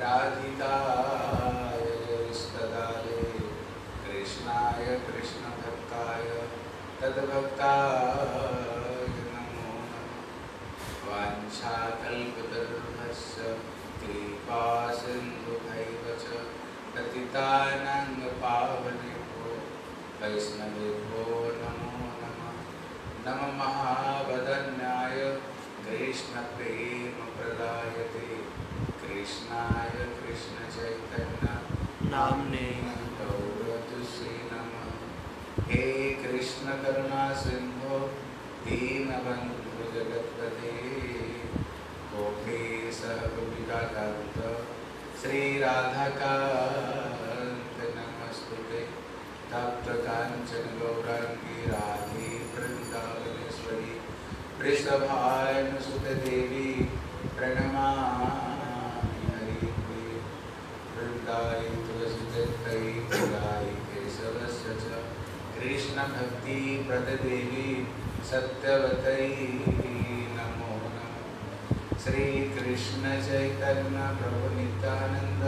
राधिकाय स्तदाले कृष्णाय, कृष्णभक्ताय, तद्भक्ताय नमो नमः। वाञ्छाकल्पतरुभस्य कृपा सिन्धुभैव च पतितानां पावनेभ्यो वैष्णवेभ्यो नमो नमः। नम महावदन्याय, कृष्णप्रेमप्रदायते। कृष्णाय कृष्णचैतन्य नाम्ने गौरतुश्री नमः हे कृष्ण करुणा सिंधो दीनबन्धु जगत्पते गोपेश गोपिकान्त श्रीराधाकान्त नमस्तुते तप्त काञ्चन गौराङ्गी राधे वृन्दावनेश्वरी वृषभानुसुत देवी प्रणमामि हरिप्रिये वृन्दाय तुलसीदत्तै पुराय केशवस्य च कृष्णभक्तिप्रददेवी सत्यवतै नमो नमः। श्रीकृष्ण चैतन्य प्रभु नित्यानंद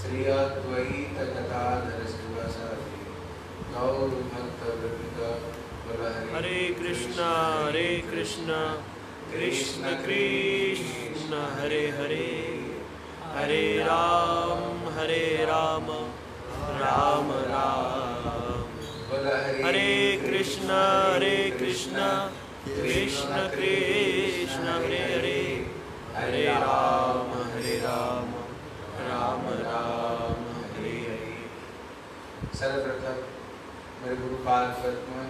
श्री अद्वैत गदाधर शिवासादि गौर भक्त हरे कृष्णा हरे कृष्णा कृष्ण कृष्ण हरे हरे। हरे राम। हरे राम राम राम। हरे कृष्ण हरे कृष्ण कृष्ण कृष्ण, हरे हरे। हरे राम हरे राम राम राम, हरे हरे। सर्वप्रथम मेरे गुरुपाद पद्म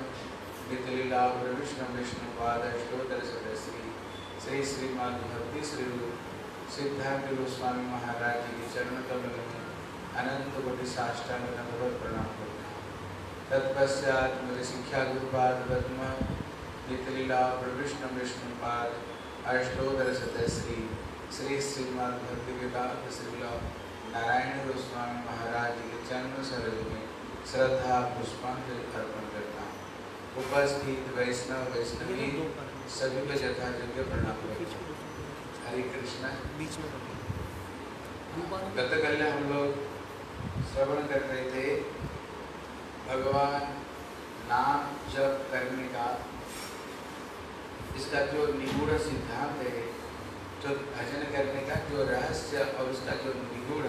नितलीला विष्णु विष्णु पाद अष्टोत्तर सदस्य श्री श्रीमान भक्ति श्री सिद्धांत गोस्वामी महाराज जी के चरण कमल में अनंत कोटि साष्टांग नमोद प्रणाम करता हूँ तत्पश्चात मेरे शिक्षा गुरुपाद पद्म नितलीला विष्णु विष्णु पाद अष्टोत्तर सदस्य श्री श्रीमान भक्ति वेदांत श्रीला नारायण गोस्वामी महाराज जी के जन्म सरल में श्रद्धा पुष्पांजलि अर्पण करता हूँ उपस्थित वैष्णव वैष्णवी सभी को यथा योग्य प्रणाम करता हूँ हरे कृष्णा बीच में गत कल हम लोग श्रवण कर रहे थे भगवान नाम जप करने का इसका जो निगूढ़ सिद्धांत है, जो भजन करने का जो रहस्य और उसका जो निगूढ़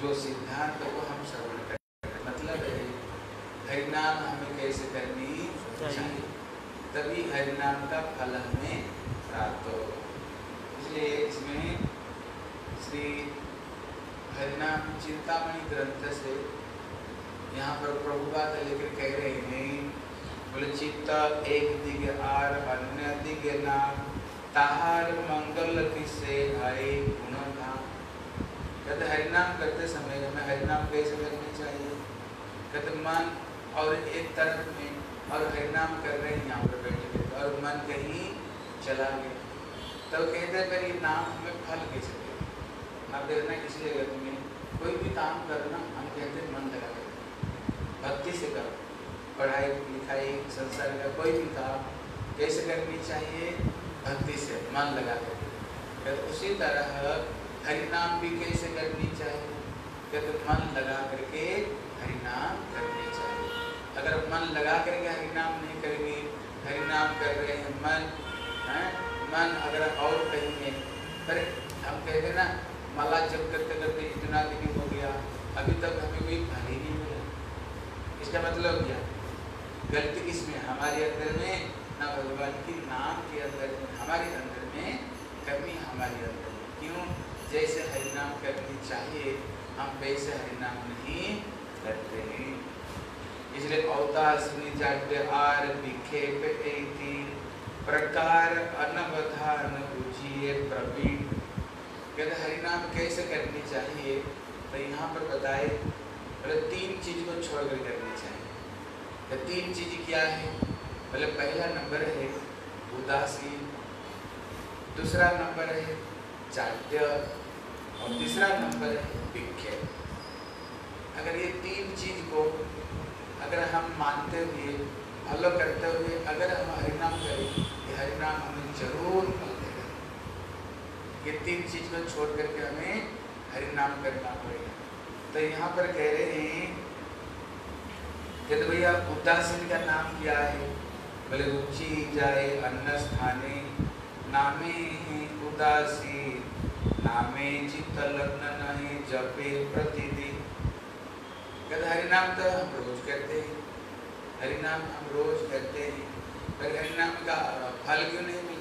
जो सिद्धांत को हम श्रवण कर मतलब है, हरिनाम हमें कैसे करनी? चाहिए। तभी हरिनाम का फल हमें प्राप्त हो इसलिए इसमें श्री हरिनाम चिंतामणि ग्रंथ से यहाँ पर प्रभुपाद लेकर कह रहे हैं, बोले, चित्त एक दिग आर, अन्य दिग नाम ताहार मंगल किसे आए गुण कहते, हरिनाम करते समय, हमें हरिनाम कैसे करनी चाहिए। कहते, मन और एक तरफ़ में और हरिनाम कर रहे हैं, यहाँ पर बैठे बैठे और मन कहीं चला गया। तब कहते हैं, फिर ये नाम हमें फल कैसे आप देखना किसी जगह में कोई भी काम करना, हम कहते हैं मन लगा कर भक्ति से करो। पढ़ाई, लिखाई, संसार का कोई भी काम कैसे करनी चाहिए, भक्ति से, मन लगा कर कहते उसी तरह हरिनाम भी कैसे करनी चाहिए? कहते मन लगा करके हरिनाम करनी चाहिए। अगर मन लगा करके हरिनाम नहीं करेंगे, हरिनाम कर रहे हैं मन, है? मन अगर और कहीं है पर हम कहते ना माला जब करते करते इतना दिन हो गया, अभी तक हमें कोई फल ही नहीं मिला। इसका मतलब क्या? गलती किसमें? हमारे अंदर में, ना भगवान के नाम के अंदर हमारे अंदर में कमी हमारे अंदर में। क्यों? जैसे हरिनाम करनी चाहिए, हम वैसे हरिनाम नहीं करते हैं। इसलिए औतासनी जाड्य आर प्रकार अनवधान बुझिए प्रवीण। कहते हरिनाम कैसे करनी चाहिए? तो यहाँ पर बताए बोले तीन चीज़ को छोड़ कर करनी चाहिए। तो तीन चीज़ क्या है? बोले पहला नंबर है उदासीन, दूसरा नंबर है जाड्य और तीसरा नंबर है विक्षेप अगर ये तीन चीज़ को अगर हम मानते हुए, फॉलो करते हुए अगर हम हरिनाम करें, ये हरिनाम हमें ज़रूर ये तीन चीज़ को छोड़ करके हमें हरिनाम हरिनाम करना पड़ेगा। तो यहाँ पर कह रहे हैं कि तो भैया उदासीन का नाम क्या है? बोले, रुचि जाए, अन्न स्थाने, नामे है उदासीन, नामे चित्त लग्न नहीं, जपे प्रतिदिन। कहते, हरिनाम तो हम रोज करते हैं, हरिनाम हम रोज करते हैं, पर हरिनाम का फल क्यों नहीं मिलता?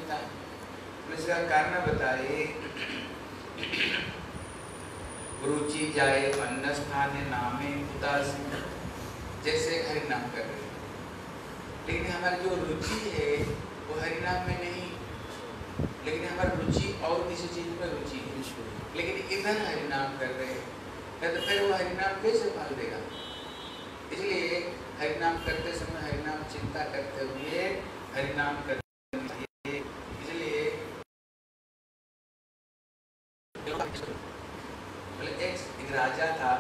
इसका कारण बताए। रुचि जाए अन्न स्थान नामे उदासीन जैसे हरिनाम कर रहे लेकिन हमारी जो रुचि है, वो हरिनाम में नहीं। लेकिन हमारी रुचि और किसी चीज़ में रुचि है। लेकिन इधर हरिनाम कर रहे हैं तो फिर वो हरिनाम कैसे फल देगा इसलिए हरिनाम करते समय, हरिनाम चिंता करते हुए हरिनाम करते चाहिए इसलिए बोले एक, एक राजा था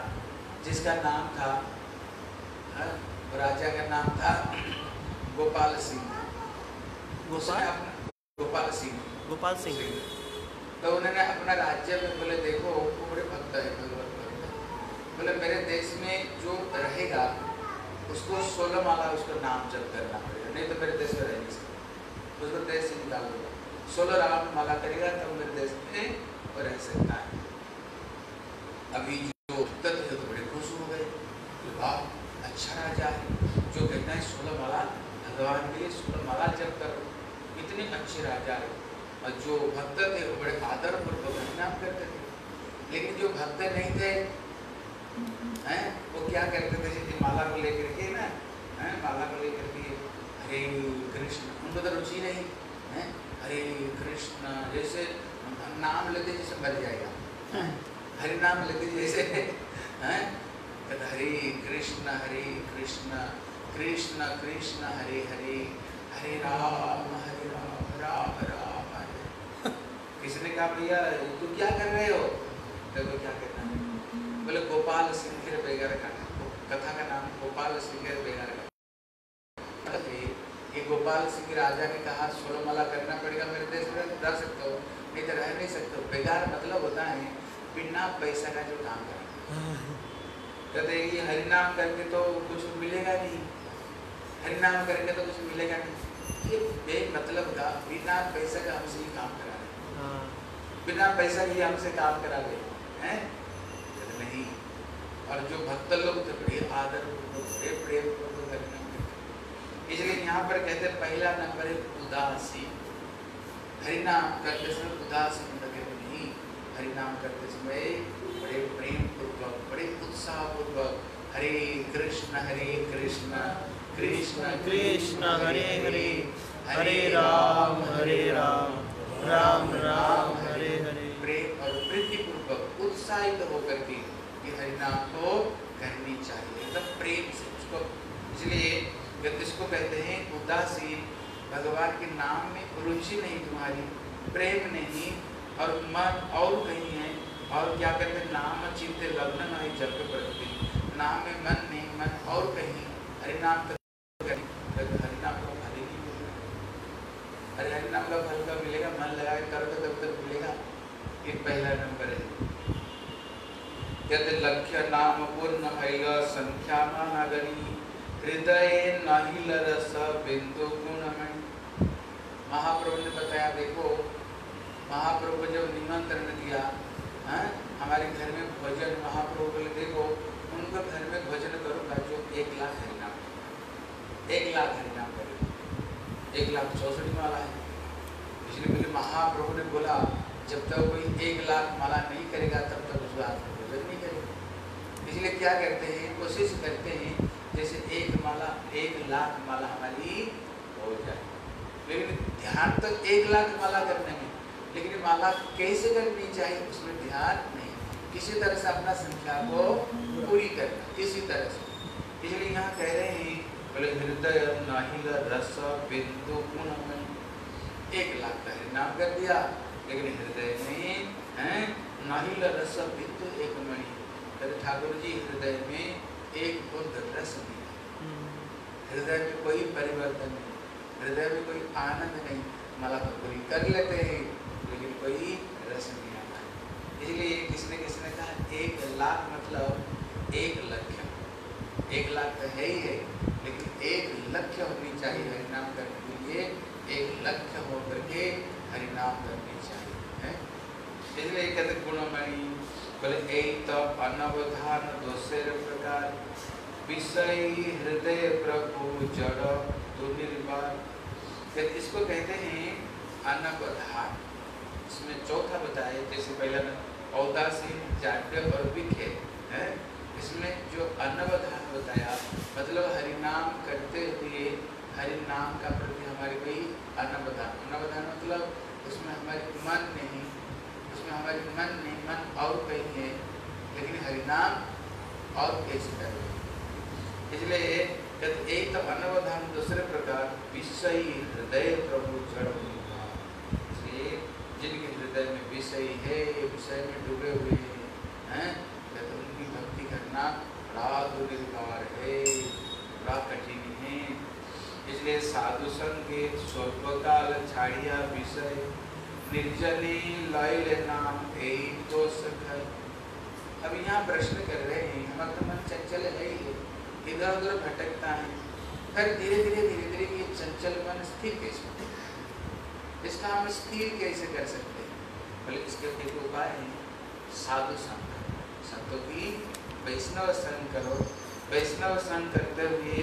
जिसका नाम था हाँ, वो राजा का नाम था गोपाल सिंह गोपाल उसने अपना गोपाल सिंह सिंह तो उन्होंने अपना राज्य में बोले, देखो वो बड़े भक्त है। बोले, मेरे देश में जो रहेगा, उसको सोलह माला उसका नाम जप करना पड़ेगा। नहीं तो मेरे देश में रह नहीं सकता। उसको देश से निकाल देगा। सोलह राम माला करेगा, तब मेरे देश में रह सकता है। अभी जो भक्त थे तो बड़े खुश हो गए कि वाह अच्छा राजा है जो कहता है सोलह माला भगवान के लिए सोलह माला जप करो इतने अच्छे राजा है और जो भक्त थे वो बड़े आदर पूर्वक हरिनाम करते थे लेकिन जो भक्त नहीं थे हैं वो क्या करते थे, जैसे माला को लेकर के ना, हैं, माला को लेकर के, हरे कृष्ण, उनको तो रुचि नहीं है, हरे कृष्ण, जैसे नाम लेते जैसे मर जाएगा हरि नाम लेते जैसे, हैं हरे कृष्ण हरे कृष्ण कृष्ण कृष्ण, हरे हरे हरे राम हरे राम राम राम, हरे किसी ने कहा, भैया तू क्या कर रहे हो? देखो क्या करना है, बोले, गोपाल सिंह बेगर का कथा का नाम गोपाल सिंह बेगर का ये गोपाल सिंह राजा ने कहा सोलमाला करना पड़ेगा मेरे देश में रह सकते हो नहीं तो रह नहीं सकते बेकार मतलब होता है बिना पैसा का जो काम करना कहते ये हरिनाम करके तो कुछ मिलेगा नहीं। हरिनाम करके तो कुछ मिलेगा नहीं। ये बे मतलब का बिना पैसा का हमसे ही काम करा रहे हाँ। बिना पैसा के हमसे काम करा ले हैं नहीं। और जो भक्त लोग थे बड़े आदर बड़े प्रेम पूर्वक इसलिए यहाँ पर कहते हैं पहला नंबर है उदासी। हरिनाम करते समय उदासीन लगे नहीं। हरिनाम करते समय बड़े प्रेम पूर्वक बड़े उत्साह पूर्वक हरे कृष्ण हरे कृष्ण कृष्ण कृष्ण हरे हरे हरे राम हरे राम राम राम हरे हरे। प्रेम और प्रीति पूर्वक उत्साहित होकर के ये हरिनाम को करनी चाहिए। एकदम प्रेम से, उसको, इसलिए जब इसको कहते हैं उदासीन भगवान के नाम में रुचि नहीं तुम्हारी, प्रेम नहीं, और मन और कहीं है। और क्या कहते हैं? नाम चित्त लग्न नहीं जप प्रति नाम में मन नहीं, मन और कहीं। हरिनाम तो तो हरिनाम का फल हरिनाम का फल कब मिलेगा? मन लगा कर तब तक मिलेगा। ये पहला नंबर है। यदि लक्ष्य नाम पूर्ण भैल संख्या मानागणी हृदय नाहिल रस बिंदु गुणमय महाप्रभु ने बताया, देखो, महाप्रभु जब निमंत्रण दिया हाँ हमारे घर में भोजन, महाप्रभु बोले, देखो, उनके घर में भोजन करूँगा जो एक लाख हरिनाम एक लाख हरिनाम करेगा एक लाख चौसठ माला है। इसलिए बोले, महाप्रभु ने बोला, जब तक कोई एक लाख माला नहीं करेगा, तब तक उस लाख में भोजन नहीं करेगा इसलिए क्या करते हैं कोशिश करते हैं जैसे एक माला एक लाख माला हमारी हो जाए। लेकिन ध्यान तो एक लाख माला करने में लेकिन माला कैसे करनी चाहिए उसमें ध्यान नहीं। किसी तरह से अपना संख्या को पूरी करना किसी तरह से। इसलिए यहाँ कह रहे हैं बोले हृदय नाहिल रस बिंदु गुण एक लाख का नाम कर दिया लेकिन हृदय में है नाहिल रस बिंदु एक मणि कहते ठाकुर जी हृदय में एक बुद्ध रस नहीं हृदय में कोई परिवर्तन नहीं, हृदय में कोई आनंद नहीं, माला तो पूरी कर लेते हैं, लेकिन कोई रस नहीं आता। इसलिए किसने किसने कहा? एक लाख मतलब एक लक्ष्य एक लाख तो है ही है, लेकिन एक लक्ष्य होनी चाहिए हरिनाम करने के लिए। एक लक्ष्य होकर के हरिनाम करनी चाहिए, है? इसलिए कहते गुणमणि बोले एक तो अनवधान दोषेर प्रकार। विषय हृदय प्रभु जड़ दुर्निर्वाण। कहते- इसको कहते हैं अनवधान। इसमें चौथा बताया, जैसे पहला औदासीन जाड्य और विखे, है? इसमें जो अनवधान बताया मतलब हरिनाम करते हुए, हरिनाम का प्रति हमारे कोई अनवधान। अनवधान मतलब उसमें हमारे मन नहीं उसमें हमारे मन नहीं मन और कहीं है, लेकिन हरिनाम और कैसे कर। इसलिए कहते एक तो अनवधान दूसरे प्रकार विषय हृदय प्रभु जड़। जिनके हृदय में विषय है, विषय में डूबे हुए हैं कहते उनकी भक्ति करना बड़ा दुर्निर्वार है, बड़ा कठिन है इसलिए साधु संगीत स्वल्पकाल छाड़िया विषय निर्जने लैल नाम एक तो सखल। अब यहाँ प्रश्न कर रहे हैं, हमारा मन चंचल है ही इधर उधर भटकता है। फिर धीरे धीरे धीरे धीरे ये चंचल मन स्थिर कैसे होगा? इसका हम स्थिर कैसे कर सकते हैं? बोले इसके एक उपाय है। साधु संग संतों की वैष्णव संग करो। वैष्णव संग करते हुए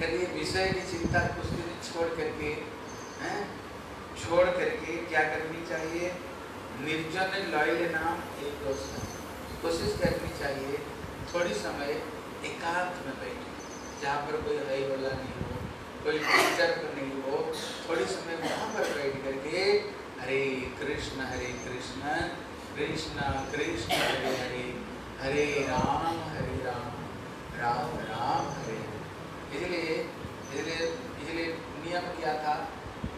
करिए विषय की चिंता कुछ दिन छोड़ करके, हैं? छोड़ करके क्या करनी चाहिए? निर्जन लैल नाम एक कोशिश करनी चाहिए थोड़ी समय एकांत में बैठे। जहाँ पर कोई हई वाला नहीं हो, कोई डिस्टर्ब नहीं हो, थोड़ी समय वहाँ पर बैठ करके हरे कृष्ण हरे कृष्ण कृष्ण कृष्ण, हरे हरे हरे राम हरे राम राम राम हरे। इसलिए इसलिए इसलिए नियम क्या था?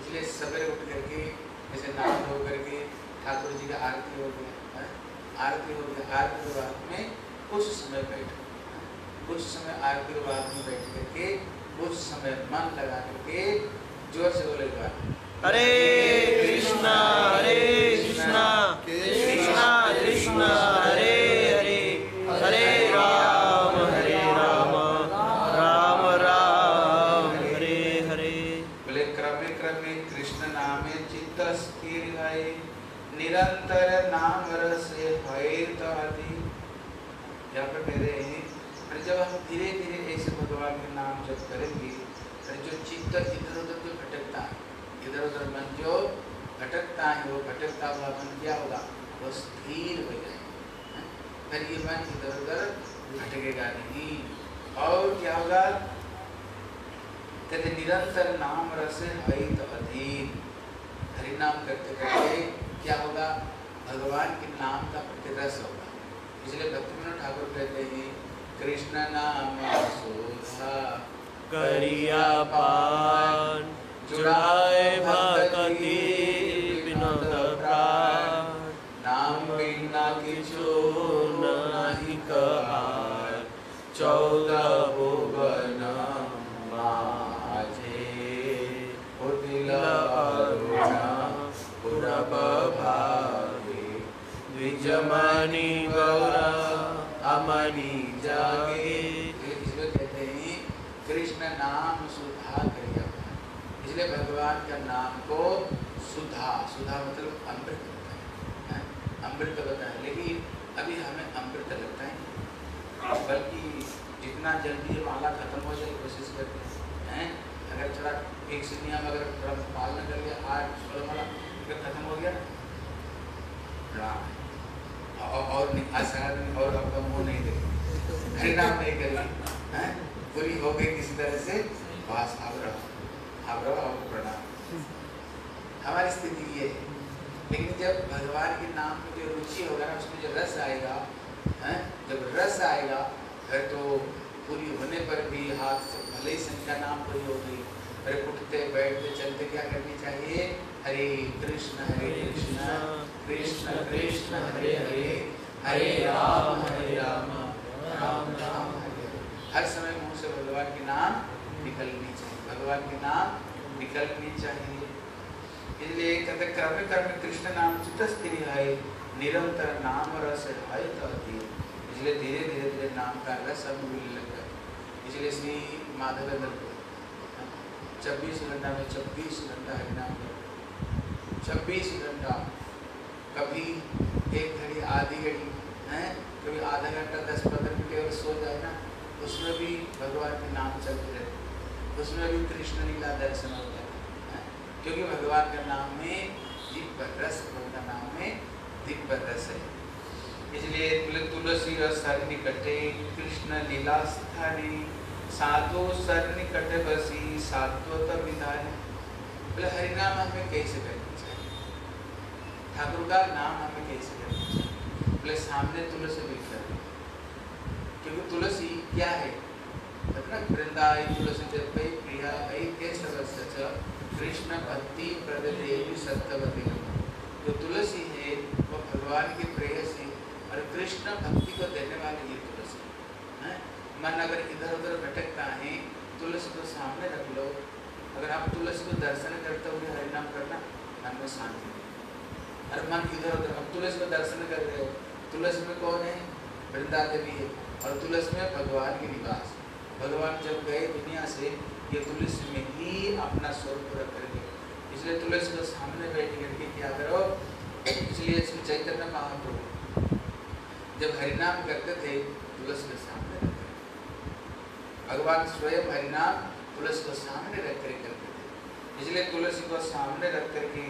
इसलिए सवेरे उठ करके, जैसे नाम धो करके, ठाकुर जी का आरती हो गया आरती हो गया, आरती के बाद में कुछ समय बैठो, है? कुछ समय आरती के बाद में बैठ करके, कुछ समय मन लगा करके, ज़ोर से बोले हरे कृष्णा हरे कृष्णा कृष्णा कृष्णा हरे हरे हरे राम हरे राम राम राम हरे हरे बोले क्रमे क्रमे कृष्ण नामे चित्त स्थिर है निरंतर नाम रस है तो आदि यहाँ पर कह रहे हैं और जब हम धीरे धीरे ऐसे भगवान के नाम जप करेंगे और जो चित्त इधर, उधर जो भटकता है। इधर, उधर मन जो भटकता है, वो भटकता हुआ मन क्या होगा? वो स्थिर हो जाएगा फिर ये मन इधर, उधर भटकेगा नहीं। और क्या होगा? कहते निरंतर नाम रस हित अधीन। हरि नाम करते करते क्या होगा? भगवान के नाम का प्रति रस होगा। इसलिए भक्ति ठाकुर कहते हैं, कृष्ण नाम सोधा करिया पान जुड़ाए भक्ति विनोद नाम बिना किछु नाही कहार, चौदह भुवन माझे। कुटिल अरुण भावे। द्विजमणि गौर, अमणि जागे इसलिए कहते हैं कृष्ण नाम सुधा करिया इसलिए भगवान का नाम को सुधा सुधा मतलब अमृत होता है? अमृत होता है, लेकिन अभी हमें अमृत लगता है। बल्कि जितना जल्दी ये माला खत्म हो जाए, कोशिश करते हैं? अगर थोड़ा एक से नियम अगर थोड़ा पालना कर लिया आठ सोलह माला अगर खत्म हो गया ना और आज दिन और आपका मुँह नहीं देखे हरिनाम नहीं करेगी? पूरी हो गई किसी तरह से बस अब रहो अब प्रणाम। हमारी स्थिति ये है। लेकिन जब भगवान के नाम में जो रुचि होगा ना उसमें जो रस आएगा हैं? जब रस आएगा फिर तो पूरी होने पर भी हाथ से भले ही संख्या नाम पूरी हो गई फिर उठते बैठते चलते क्या करनी चाहिए? हरे कृष्ण हरे कृष्ण कृष्ण कृष्ण हरे हरे हरे राम हरे राम राम राम हरे। हरे। हर समय मुँह से भगवान के नाम निकलनी भगवान के नाम निकलनी चाहिए। इसलिए कहते क्रम क्रम कृष्ण नाम चित्त स्थिर है, निरंतर नाम रस है तो इसलिए धीरे धीरे धीरे नाम का रस हम मिलने लग इसलिए श्री माधवेंद्र को, छब्बीस घंटा में छब्बीस घंटा हरिनाम छब्बीस घंटा, कभी एक घड़ी, आधी घड़ी, है? कभी आधा घंटा, दस पंद्रह मिनट अगर सो जाए ना, उसमें भी भगवान के नाम चलते रहते उसमें भी कृष्ण लीला दर्शन होता है। क्योंकि भगवान का नाम में दिव्य रस भगवान का नाम में दिव्य रस है। इसलिए तुलसी रस हर निकटे कृष्ण लीला स्थाने साधो सर निकट बसी सात्वत विधान बोले, हरिनाम हमें कैसे करना चाहिए? ठाकुर का नाम हमें कैसे करना चाहिए? बोले, सामने तुलसी मिलकर क्योंकि तुलसी क्या है? प्रिया जो तुलसी है वो भगवान की और कृष्ण भक्ति को देने वाली है मन अगर इधर उधर भटकता है तुलसी को सामने रख लो अगर तुलसी को दर्शन करते हुए हरिनाम करना में और मन इधर उधर तुलसी को दर्शन कर रहे हो तुलसी में कौन है वृंदा देवी है और तुलसी में भगवान की निवास भगवान जब गए दुनिया से, ये तुलसी में ही अपना स्वरूप रख करके इसलिए तुलसी को सामने बैठ करके क्या करो, इसलिए श्री चैतन्य महाप्रभु। जब हरिनाम करते थे, तुलसी के सामने भगवान स्वयं हरिनाम तुलसी को सामने रख कर करते थे। इसलिए तुलसी को सामने रख करके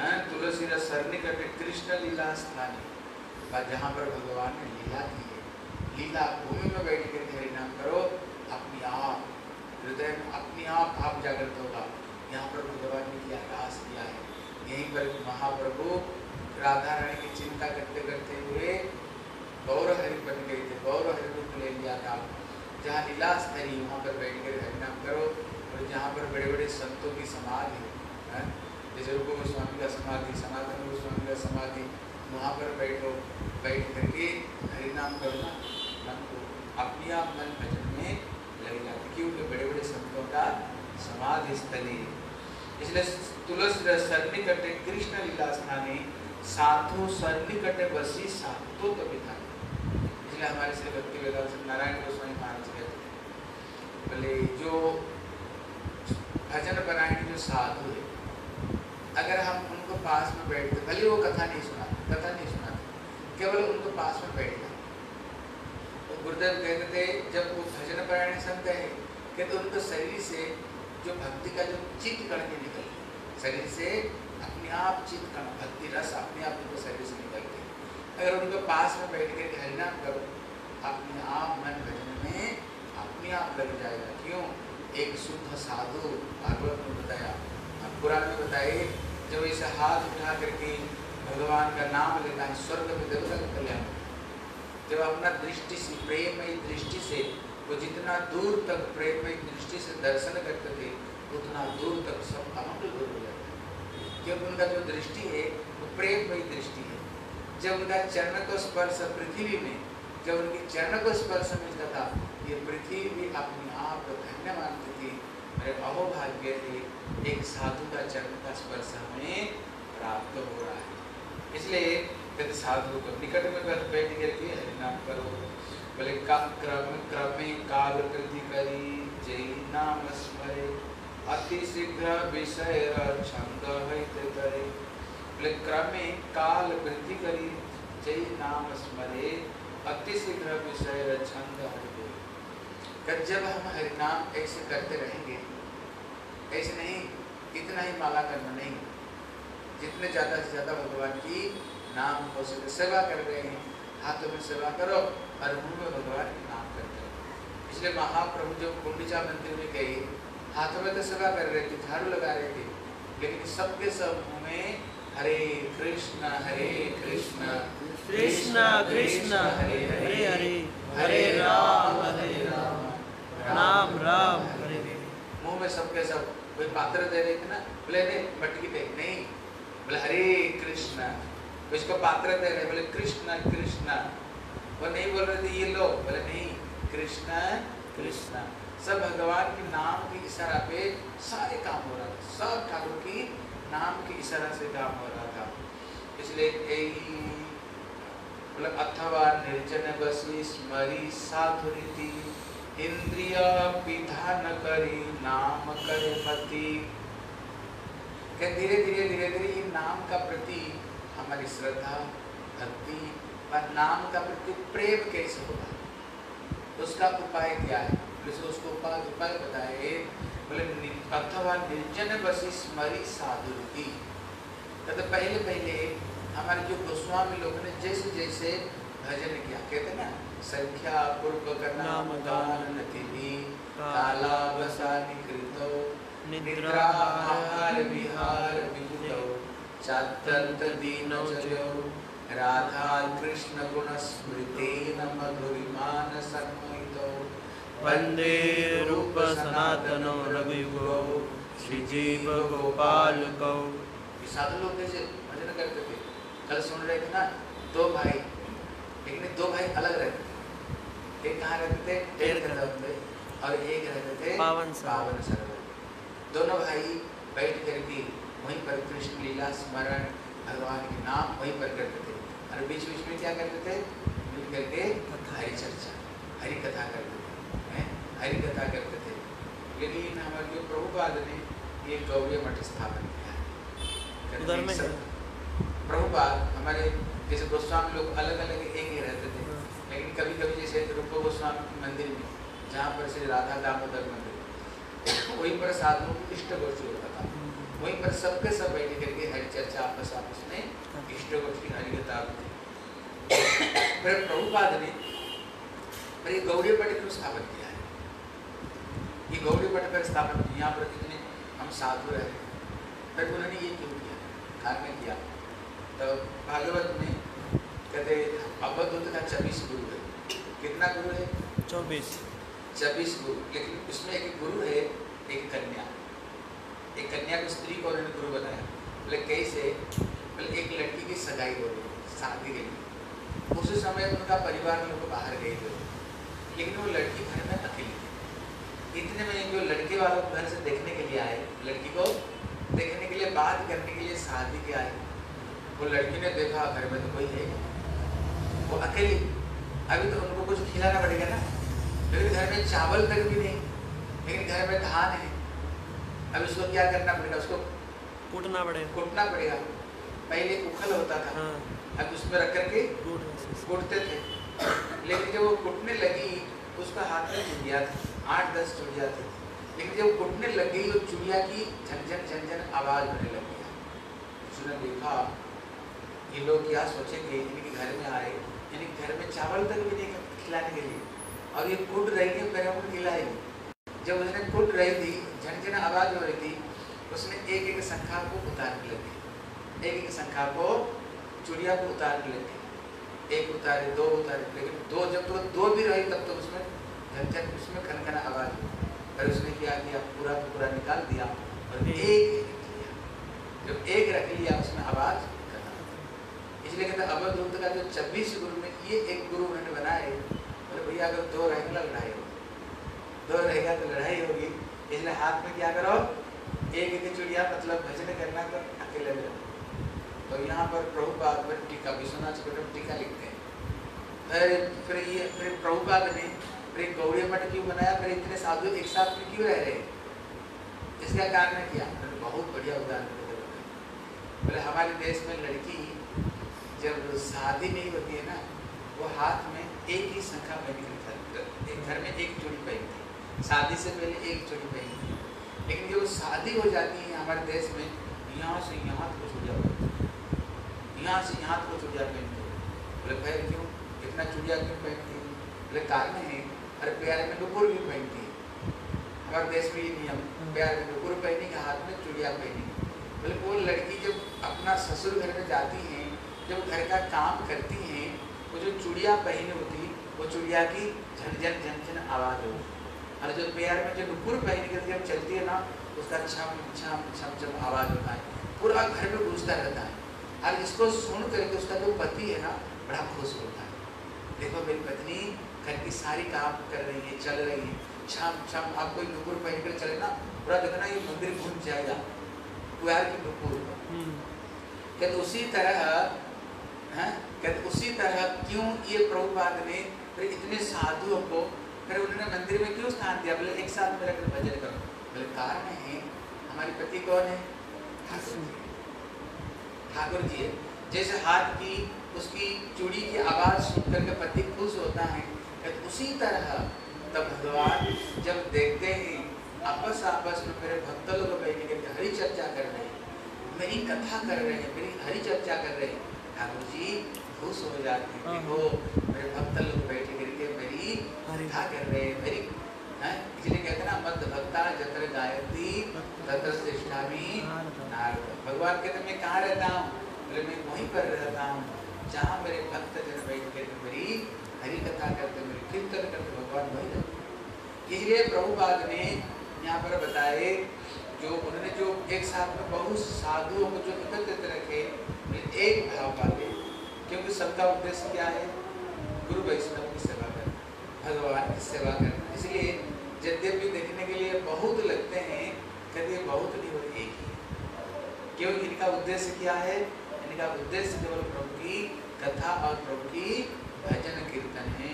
हैं, तुलसी का सरनी करके कृष्ण लीला स्थान जहाँ पर भगवान ने लीला की है। लीला भूमि में बैठ करके हरिनाम करो आप हृदय में अपने आप भाव जागृत होगा। यहाँ पर भगवान ने क्या रास किया है। यहीं पर महाप्रभु राधा रानी की चिंता करते करते हुए गौर हरि बन गए थे। गौर हरि रूप ले लिया था। जहाँ लीला स्थली वहाँ पर बैठ कर हरिनाम करो और जहाँ पर बड़े बड़े संतों की समाधि, है जैसे रूप गोस्वामी का समाधि, सनातन गोस्वामी का समाधि, वहाँ पर बैठो, बैठ करके हरिनाम करना मन को अपने आप मन भजन में लग जाती क्योंकि बड़े बड़े संतों का समाधि स्थली। इसलिए तुलसी सन्निकटे कृष्ण लीला स्थाने साधु सन्निकटे बसी साधु तो विधान इसलिए हमारे श्री भक्ति वेदांत नारायण गोस्वामी महाराज कहते बोले जो भजन परायण जो साधु है, अगर हम उनको पास में बैठते, भले वो कथा नहीं सुनाते, कथा नहीं सुनाते, केवल उनको पास में बैठ जाए तो गुरुदेव कहते थे, जब वो भजन परायण संत है, कहते उनको शरीर से जो भक्ति का जो चित्त कण के निकल शरीर से अपने आप चित्त कण, भक्ति रस अपने आप उनको शरीर से निकल के अगर उनके पास में बैठ के हरिनाम करो, अपने आप मन भजन में अपने आप लग जाएगा। क्यों? एक शुद्ध साधु भागवत ने बताया पुराण में बताए, जब इसे हाथ उठा करके भगवान का नाम लेना है, स्वर्ग में देवता का कल्याण। जब अपना दृष्टि से प्रेमयी दृष्टि से, वो जितना दूर तक प्रेमयी दृष्टि से दर्शन करते थे, उतना दूर तक सब अमंगल दूर हो जाता क्योंकि उनका जो दृष्टि है, वो प्रेमयी दृष्टि है। जब उनका चरण को स्पर्श पृथ्वी में, जब उनकी चरण को स्पर्श मिलता था, ये पृथ्वी भी अपने आप को धन्य मानती थी। मेरे अहोभाग्य है, एक साधु का चरण का स्पर्श हमें प्राप्त हो रहा है। इसलिए यदि साधु को निकट में बैठ करके हरिनाम करो बोले क्रम काल कृति करी जय नाम स्मरे अति शीघ्र विषय छंद हित करे बोले क्रमे काल वृद्धि करी जय नाम स्मरे अति शीघ्र विषय छंद हरि जब हम हरिनाम ऐसे करते रहेंगे ऐसे नहीं इतना ही माला करना नहीं जितने ज़्यादा से ज़्यादा भगवान की नाम सके सेवा कर रहे हैं। हाथों में सेवा करो और मुँह में भगवान के नाम करते रहो इसलिए महाप्रभु जो कुंडिचा मंदिर में गए हाथों में तो सेवा कर रहे थे झाड़ू लगा रहे थे। लेकिन सबके सब मुँह में हरे कृष्ण हरे कृष्ण कृष्ण कृष्ण हरे हरे हरे हरे राम हरे राम राम राम हरे हरे। मुँह में सबके सब कोई पात्र दे रहे थे ना? बोले नहीं मटकी दे नहीं। बोले हरे कृष्ण इसको पात्र दे रहे बोले, कृष्ण कृष्ण। वो नहीं बोल रहे थे, ये लो। बोले, नहीं, कृष्ण कृष्ण। सब भगवान के नाम के इशारा पे सारे काम हो रहा था। सब ठाकुर की नाम के इशारा से काम हो रहा था। इसलिए बोले, अथवा निर्जन बसी स्मरी साधुरीति इंद्रिय विधान करी, नाम करे मति धीरे धीरे धीरे धीरे ये नाम का प्रति हमारी श्रद्धा भक्ति और नाम का प्रति प्रेम कैसे होगा? उसका उपाय क्या है? जैसे उसको उपाय उपाय बताए। बोले अथवा निर्जन बसी स्मरी साधुरती तो पहले पहले हमारे जो गोस्वामी लोगों ने जैसे जैसे भजन किया कहते ना संख्या पूर्व करना नति भी काला बसा निकृतो निद्रा आहार विहार विबुधौ दीन राधा कृष्ण गुण सम्मोहितो वंदे रूप सनातनो रविगुरौ श्रीजीव गोपालकौ ये साधु लोग कैसे भजन करते थे? कल सुन रहे थे ना दो भाई लेकिन दो भाई अलग रहते थे। एक कहाँ रहते थे? टेर कदम पे और एक रहते थे पावन सरोवर। सरोवर दोनों भाई बैठ कर करके वहीं पर कृष्ण लीला स्मरण भगवान के नाम वहीं पर करते थे। और बीच बीच में क्या करते थे? मिल करके हरि चर्चा हरि कथा करते थे हैं? हरि कथा करते थे। लेकिन हमारे जो प्रभुपाद ने ये गौरी मठ स्थापन किया है प्रभुपाद हमारे जैसे गोस्वामी लोग अलग अलग एक ही रहते थे लेकिन कभी कभी जैसे रूप गोस्वामी मंदिर में जहाँ पर श्री राधा दामोदर मंदिर वहीं पर साधुओं की इष्ट गोष्ठी होता था। वहीं पर सबके सब बैठे करके हरि चर्चा आपस आपस में इष्ट गोष्ठी हरि कथा फिर प्रभुपाद ने फिर ये गौरी मठ क्यों स्थापन किया है? ये गौरी मठ पर स्थापन यहाँ पर जितने हम साधु रहे फिर उन्होंने ये क्यों किया? कारण किया। तो भागवत में कहते अवधूत का छब्बीस गुरु है। कितना गुरु है? चौबीस। छब्बीस गुरु लेकिन उसमें एक गुरु है, एक कन्या। एक कन्या को स्त्री को उन्होंने गुरु बनाया। बोले कैसे बोले, एक लड़की की सगाई हो रही शादी के लिए। उस समय उनका परिवार लोग बाहर गए थे। लेकिन वो लड़की घर में अकेली थी। इतने में जो लड़के वालों घर से देखने के लिए आए, लड़की को देखने के लिए, बात करने के लिए शादी के आए, वो लड़की ने देखा, घर में तो कोई है वो अकेली। अभी तो उनको कुछ खिलाना पड़ेगा ना। लेकिन घर में चावल तक भी नहीं लेकिन घर में धान है। अब इसको क्या करना पड़ेगा? उसको कूटना पड़ेगा। कूटना पड़ेगा। पहले उखल होता था। हाँ। अब उसमें रख करके। कूटते थे। लेकिन जब वो कूटने लगी उसका हाथ में चुड़िया थी। आठ दस चुड़िया थी। लेकिन जब कूटने लग गई तो चुड़िया की झनझन झनझन आवाज़ होने लग गया। उसने देखा ये लोग क्या सोचेंगे? इनके घर में आए यानी घर में चावल तक भी नहीं खिलाने के लिए। और ये कुट रही है फिर हम खिलाएगी जब उसने कुट रही थी झनझन आवाज़ हो रही थी उसने एक एक संख्या को उतारने लगी एक एक संख्या को चुड़िया को उतारने लगी एक उतारे दो उतारे लेकिन दो जब तो दो भी रही तब तो उसमें झनझन उसमें खनखना आवाज़ हुई। फिर उसने क्या किया? पूरा पूरा निकाल दिया और एक। जब एक रख लिया उसमें आवाज़ खत्म। इसलिए कहते अवधूत का जो छब्बीस गुरु में ये एक गुरु उन्होंने बनाए भैया, अगर दो रहेगा लड़ाई होगी, दो रहेगा तो लड़ाई होगी, इसलिए हाथ में क्या करो, एक एक चुड़िया मतलब भजन करना तो अकेले में तो यहाँ पर प्रभुपाद पर टीका, विश्वनाथ चक्रवर्ती टीका लिखते हैं। फिर फिर ये, फिर प्रभुपाद ने, फिर गौड़ी मठ क्यों बनाया? फिर इतने साधु एक साथ में क्यों रह रहे इसका कारण क्या? उन्होंने बहुत बढ़िया उदाहरण बोले, हमारे देश में लड़की जब शादी नहीं होती है ना वो हाथ में एक ही संख्या पहन निकलती एक घर में एक चूड़ी पहनती है शादी से पहले एक चूड़ी पहनती है लेकिन जब शादी हो जाती है हमारे देश में, यहाँ से यहाँ तक चूड़िया पहनती यहाँ से यहाँ तक चूड़िया पहनती बोले भाई क्यों? इतना चूड़िया क्यों पहनती है? बोले, कारण है, अरे प्यारे में नुपुर भी पहनती है। हमारे देश में ये नियम, प्यारे में नुपुर पहनी के हाथ में चूड़िया पहनी बोले, वो लड़की जब अपना ससुर घर में जाती हैं, जब घर का काम करती हैं वो जो चूड़िया पहनी होती वो चूड़िया की झनझन झनझन आवाज़ हो और जो पैर में जो नुपुर पहनी करती जब चलती है ना उसका छम छम छम छम आवाज़ होता है। पूरा घर में गूंजता रहता है। और इसको सुन करके उसका जो पति है ना बड़ा खुश होता है। देखो मेरी पत्नी घर की सारी काम कर रही है चल रही है। छम छम आप कोई नुपुर पहन कर चले ना पूरा देखना ये मंदिर घूम जाएगा। प्यार की नुपुर। हम्म, कहते उसी तरह हैं कहते उसी तरह क्यों ये प्रभुपाद ने फिर इतने साधुओं को फिर उन्होंने मंदिर में क्यों स्थान दिया? बोले, एक साथ मेरा भजन करो। बोले कारण है, हमारे पति कौन है? ठाकुर जी। है जैसे हाथ की, उसकी चूड़ी की आवाज़ सुन करके पति खुश होता है कहते उसी तरह तब भगवान जब देखते हैं, आपस आपस में मेरे भक्त लोग बैठ करके हरी चर्चा कर रहे हैं, मेरी कथा कर रहे हैं, मेरी हरी चर्चा कर रहे हैं। ठाकुर जी खुश हो जाते हैं। देखो मेरे भक्त लोग बैठ करके मेरी कथा कर रहे हैं मेरी हैं? इसलिए कहते हैं ना मत भक्ता जत्र गायत्री तत्र श्रेष्ठामी नारद। भगवान कहते मैं कहाँ रहता हूँ? बोले मैं वहीं पर रहता हूँ जहाँ मेरे भक्त जन बैठ करके मेरी हरि कथा करते मेरे कीर्तन करते भगवान वहीं रहते इसलिए प्रभुपाद ने यहाँ पर बताए जो उन्होंने जो एक साथ में बहुत साधुओं को जो एकत्रित रखे एक भाव वाले क्योंकि सबका उद्देश्य क्या है? गुरु वैष्णव की सेवा करना, भगवान की सेवा करना। इसलिए यद्यपि देखने के लिए बहुत लगते हैं कभी बहुत नहीं होते एक ही क्यों? इनका उद्देश्य क्या है? इनका उद्देश्य केवल प्रभु की कथा और प्रभु की भजन कीर्तन है।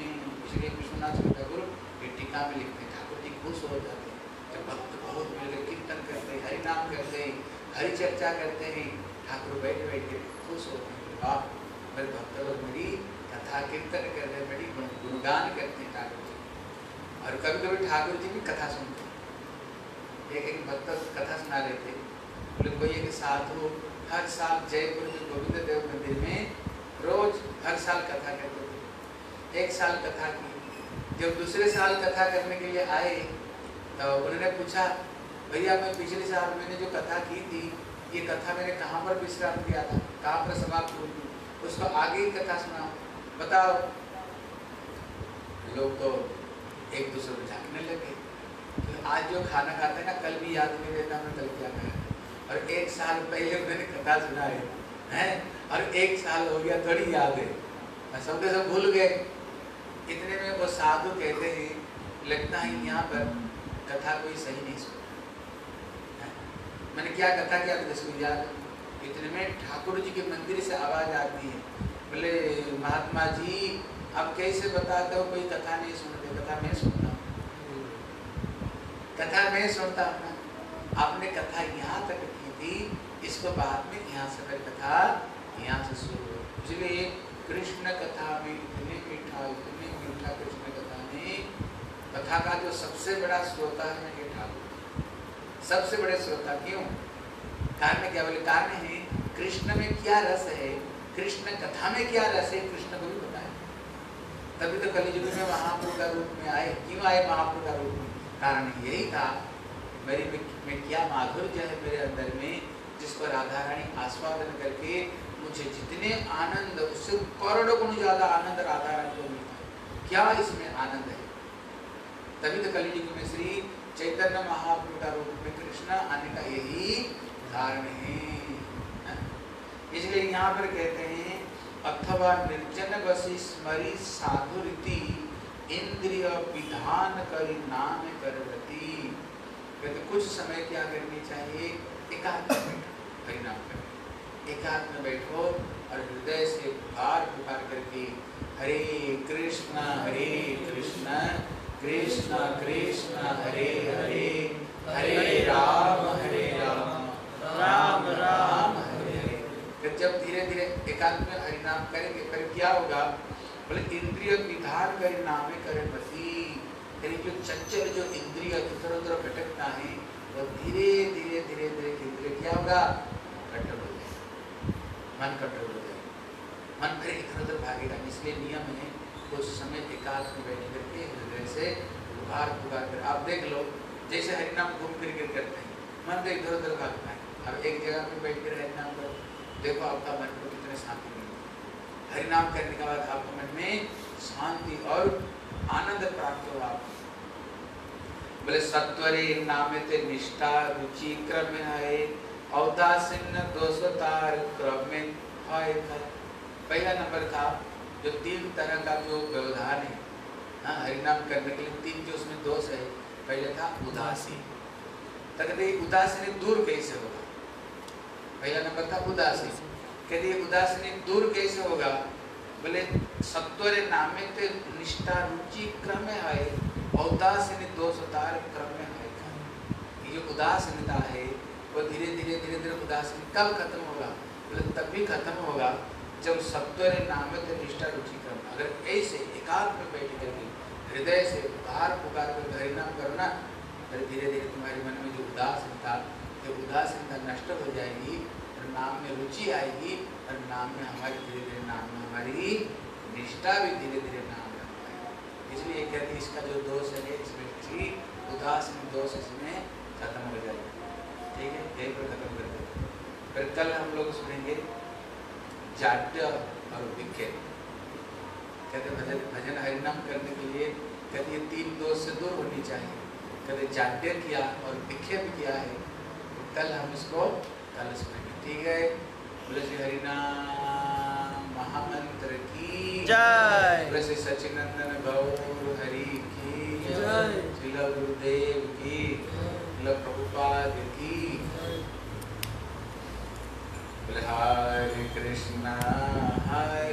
इसलिए विश्वनाथ ठाकुर ये टीका में लिखते हैं। ठाकुर जी खुश हो जाते हैं। जब भक्त बहुत मिलकर कीर्तन करते हैं हरि नाम करते हैं हरि चर्चा करते हैं, ठाकुर बैठ बैठ के खुश होते हैं। वाह मेरे भक्त लोग मेरी कथा कीर्तन कर रहे हैं गुणगान करते हैं ठाकुर जी। और कभी कभी ठाकुर जी भी कथा सुनते एक एक भक्त कथा सुना रहे थे कोई एक साधु हर साल जयपुर में गोविंद देव मंदिर में रोज हर साल कथा करते थे। एक साल कथा की। जब दूसरे साल कथा करने के लिए आए तो उन्होंने पूछा, भैया, मैं पिछले साल मैंने जो कथा की थी, ये कथा मैंने कहाँ पर विश्राम किया था? कहाँ पर समाप्त हुई थी? उसको आगे कथा सुनाओ। बताओ। लोग तो एक दूसरे को झांकने लगे। तो आज जो खाना खाते हैं ना, कल भी याद नहीं रहता मैं कल क्या खाया। और एक साल पहले मैंने कथा सुना है? हैं और एक साल हो गया, थोड़ी याद है। सब के सब भूल गए। इतने में वो साधु कहते हैं, लगता है यहाँ पर कथा कोई सही नहीं सुना। मैंने क्या कथा किया इसको याद। इतने में ठाकुर जी के मंदिर से आवाज़ आती है। बोले, महात्मा जी, आप कैसे बताते हो? कोई कथा नहीं सुनते, कथा मैं सुनता हूँ। कथा मैं सुनता हूँ। आपने कथा यहाँ तक की थी, इसको बाद में यहाँ से मेरी कथा यहाँ से शुरू हो इसलिए कृष्ण कथा में इतने मीठा इतने मीठा कृष्ण कथा में कथा का जो सबसे बड़ा श्रोता है, ये ठाकुर। सबसे बड़े श्रोता क्यों? कारण क्या बोले? कारण है कृष्ण में क्या रस है? कृष्ण कथा में क्या रस है? कृष्ण को भी है तभी तो कलियुग में महाप्रभु का रूप में आए। क्यों आए महाप्रभु का रूप में? कारण यही था मेरी में, में क्या माधुर्य है मेरे अंदर में जिसको राधा रानी आस्वादन करके मुझे जितने आनंद उससे करोड़ों गुण ज़्यादा आनंद राधा रानी को मिलता है। क्या इसमें आनंद है? तभी तो कलियुग में श्री चैतन्य महाप्रभु का रूप में कारण है? इसलिए यहाँ पर कहते हैं, अथवा निर्जन बसी स्मरी साधु रीति, इंद्रिय विधान करी नाम करवती कहते कुछ समय क्या करनी चाहिए एकांत में बैठो हरिनाम करें एकांत में बैठो और हृदय से पुकार पुकार करके, हरे कृष्ण हरे कृष्ण कृष्ण कृष्ण, हरे हरे हरे राम, हरे राम राम। हरे जब धीरे धीरे एकांत में हरिनाम करेंगे, फिर क्या होगा? बोले, इंद्रिय विधान कर नाम करे बसी। यानी जो चंचल, जो इंद्रिय इधर उधर भटकता है, वो धीरे धीरे धीरे धीरे धीरे क्या होगा? कट्टर हो जाएगा। मन कट्टर हो जाएगा। मन फिर इधर उधर भागेगा इसलिए नियम है कुछ समय एकांत में बैठ करके हृदय से पुकार पुकार कर, आप देख लो, जैसे हरिनाम घूम फिर कर करते हैं, मन तो इधर उधर भागता है। अब एक जगह पे बैठ कर हरिनाम करो देखो आपका मन को कितने शांति मिलती हरिनाम करने के बाद आपके मन में शांति और आनंद प्राप्त हो आपको बोले, सत्वरे नाम ते निष्ठा रुचि क्रम है औदासीन दोषतार क्रम में है पहला नंबर था, जो तीन तरह का जो व्यवधान है हाँ हरिनाम करने के लिए तीन जो उसमें दोष है, पहले था उदासीन। तक उदासीन दूर कैसे होगा पहला नंबर था उदासीन कहते ये उदासीन दूर कैसे होगा? बोले, सत्वरे नामे ते निष्ठा रुचि क्रम है औदासीन दोषतार क्रम है ये उदासीनता है, वो धीरे धीरे धीरे धीरे उदासीन कब खत्म होगा? बोले तब भी खत्म होगा जब सत्वरे नामे ते निष्ठा रुचि क्रम। अगर ऐसे एकांत में बैठ करके हृदय से पुकार पुकार कर हरिनाम करना धीरे धीरे तुम्हारे मन में जो उदासीनता ये उदासीनता नष्ट हो जाएगी और नाम में रुचि आएगी और नाम में हमारी धीरे धीरे नाम में हमारी निष्ठा भी धीरे धीरे नाम में आएगी इसलिए कहते इसका जो दोष है, इसमें ठीक उदासीन दोष इसमें खत्म हो जाएगा। ठीक है? यहीं पर खत्म कर देते फिर कल हम लोग सुनेंगे जाड्य और विख्य कहते भजन भजन हरिनाम करने के लिए कहते ये तीन दोष से दूर होनी चाहिए। कभी जाड्य किया और विक्षेप किया है कल हम इसको कल सुनेंगे ठीक है? बोले श्री हरिनाम महामंत्र की जय। बोले श्री सचिनंदन गौर हरि की जय। श्रील गुरुदेव की प्रभुपाद की। बोले हरे कृष्णा हरे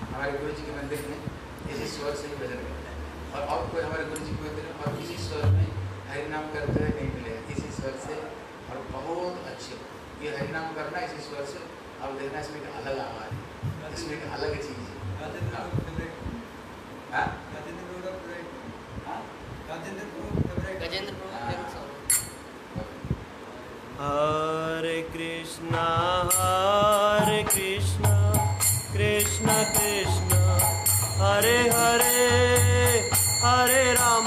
हमारे गुरु जी के मंदिर में इसी स्वर से ही भजन करते हैं। और और कोई हमारे गुरु जी के मंदिर में और इसी स्वर में हरिनाम करते हुए नहीं मिलेगा इसी स्वर से और बहुत अच्छे। ये हरिनाम करना इसी स्वर से अब देखना इसमें एक अलग आवाज़ है। इसमें एक अलग चीज़ है। हाँ? हाँ? हाँ? हरे कृष्णा हरे कृष्णा कृष्ण कृष्ण। हरे हरे हरे राम।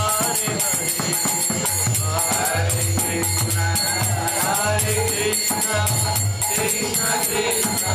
कृष्णा कृष्ण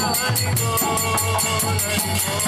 राम राम